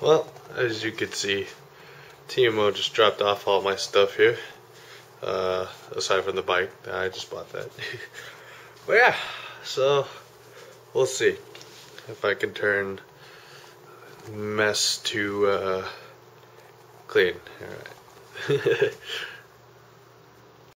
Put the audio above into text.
well, as you can see, TMO just dropped off all my stuff here. Uh, aside from the bike, I just bought that. but yeah, so we'll see if I can turn mess to uh, clean. Alright.